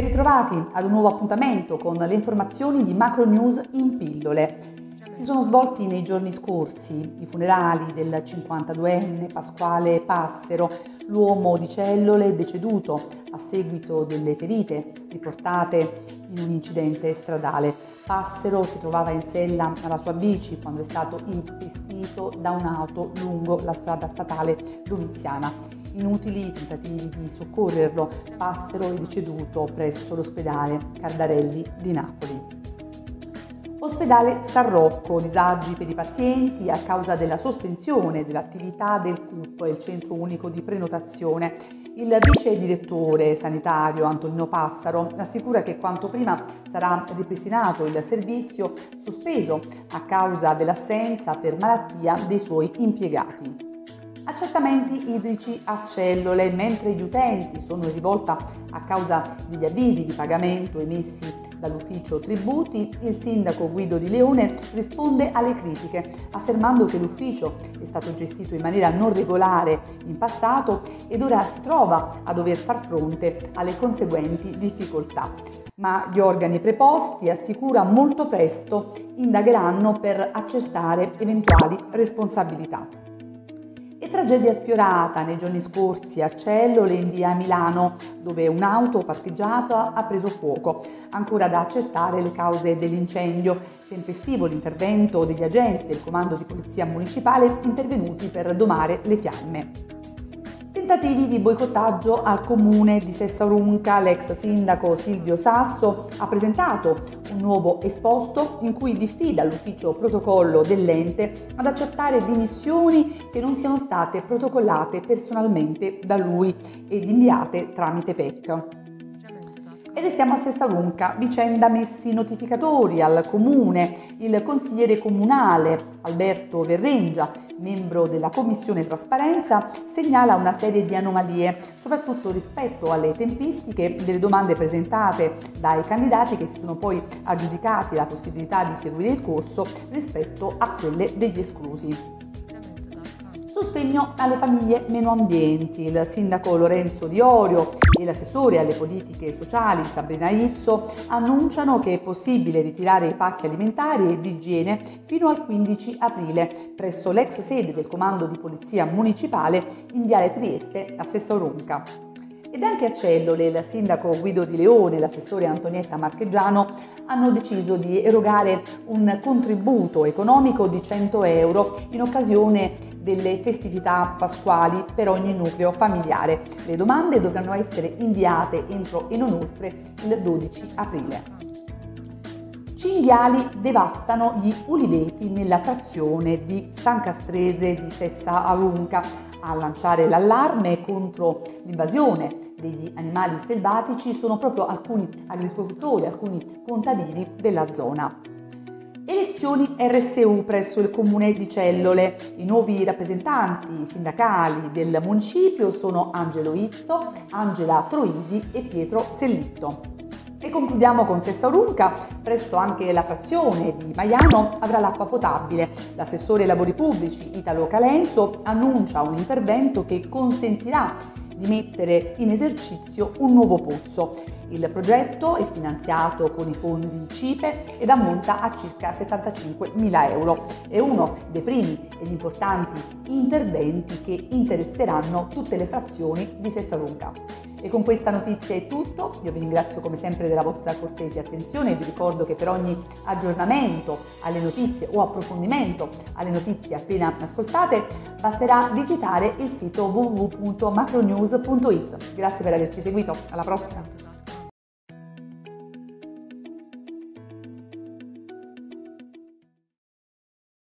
ritrovati ad un nuovo appuntamento con le informazioni di Macro News in pillole. Si sono svolti nei giorni scorsi i funerali del 52enne Pasquale Passero, l'uomo di cellule deceduto a seguito delle ferite riportate in un incidente stradale. Passero si trovava in sella alla sua bici quando è stato investito da un'auto lungo la strada statale doviziana. Inutili tentativi di soccorrerlo, Passero è deceduto presso l'ospedale Cardarelli di Napoli. Ospedale San Rocco, disagi per i pazienti a causa della sospensione dell'attività del CUP, il centro unico di prenotazione. Il vice direttore sanitario Antonino Passaro assicura che quanto prima sarà ripristinato il servizio sospeso a causa dell'assenza per malattia dei suoi impiegati. Accertamenti idrici a cellule, mentre gli utenti sono in rivolta a causa degli avvisi di pagamento emessi dall'ufficio tributi, il sindaco Guido Di Leone risponde alle critiche, affermando che l'ufficio è stato gestito in maniera non regolare in passato ed ora si trova a dover far fronte alle conseguenti difficoltà ma gli organi preposti, assicura, molto presto indagheranno per accertare eventuali responsabilità. E tragedia sfiorata nei giorni scorsi a Cellole in via Milano, dove un'auto parcheggiata ha preso fuoco. Ancora da accertare le cause dell'incendio. Tempestivo l'intervento degli agenti del comando di polizia municipale intervenuti per domare le fiamme. Tentativi di boicottaggio al comune di Sessaurunca, l'ex sindaco Silvio Sasso ha presentato un nuovo esposto in cui diffida l'ufficio protocollo dell'ente ad accettare dimissioni che non siano state protocollate personalmente da lui ed inviate tramite PEC. E restiamo a Sessalunca, vicenda messi notificatori al comune. Il consigliere comunale Alberto Verrengia membro della Commissione Trasparenza, segnala una serie di anomalie, soprattutto rispetto alle tempistiche delle domande presentate dai candidati che si sono poi aggiudicati la possibilità di seguire il corso rispetto a quelle degli esclusi. Sostegno alle famiglie meno ambienti. Il sindaco Lorenzo Diorio e l'assessore alle politiche sociali Sabrina Izzo annunciano che è possibile ritirare i pacchi alimentari e di igiene fino al 15 aprile presso l'ex sede del comando di polizia municipale in Viale Trieste a Sessoronca. Ed anche a Cellole il sindaco Guido Di Leone e l'assessore Antonietta Marcheggiano hanno deciso di erogare un contributo economico di 100 euro in occasione delle festività pasquali per ogni nucleo familiare. Le domande dovranno essere inviate entro e non oltre il 12 aprile. Cinghiali devastano gli uliveti nella frazione di San Castrese di Sessa Arunca. A lanciare l'allarme contro l'invasione degli animali selvatici sono proprio alcuni agricoltori, alcuni contadini della zona. Elezioni RSU presso il comune di Cellole. I nuovi rappresentanti sindacali del municipio sono Angelo Izzo, Angela Troisi e Pietro Sellitto. E concludiamo con Sessaurunca, presto anche la frazione di Maiano avrà l'acqua potabile. L'assessore ai lavori pubblici Italo Calenzo annuncia un intervento che consentirà di mettere in esercizio un nuovo pozzo. Il progetto è finanziato con i fondi CIPE ed ammonta a circa 75 mila euro. È uno dei primi ed importanti interventi che interesseranno tutte le frazioni di Sessalunga. E con questa notizia è tutto, io vi ringrazio come sempre della vostra cortese attenzione e vi ricordo che per ogni aggiornamento alle notizie o approfondimento alle notizie appena ascoltate basterà digitare il sito www.macronews.it. Grazie per averci seguito, alla prossima!